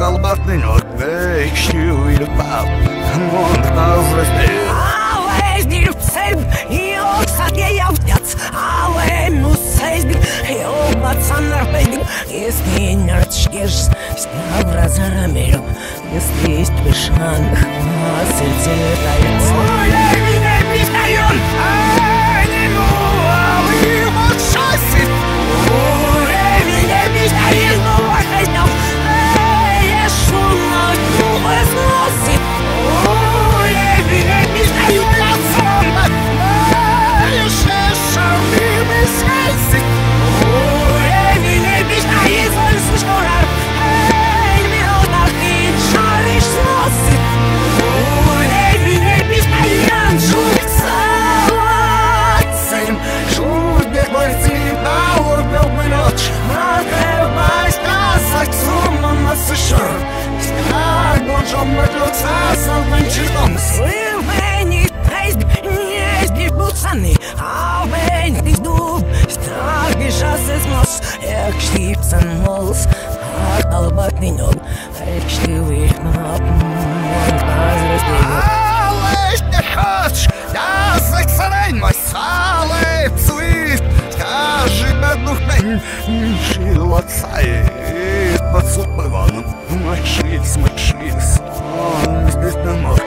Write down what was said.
galbatniņot, pēkšņi ir pap, man hazrastīja. Ale dircem i ostatnie jawniac, ale musejbik i obacam na pędzik. Jest nie narczkierz, skawra za ramieniu, jest jest wyszan, a serce daje Ojej, nie and walls are all about me now. I actually wake me up one mother's day. Алый снег, я сексарень, мой салый цвет, скажи на духе, жил отца и подсуд бывал. Мочи, смочи, сон, здесь домов.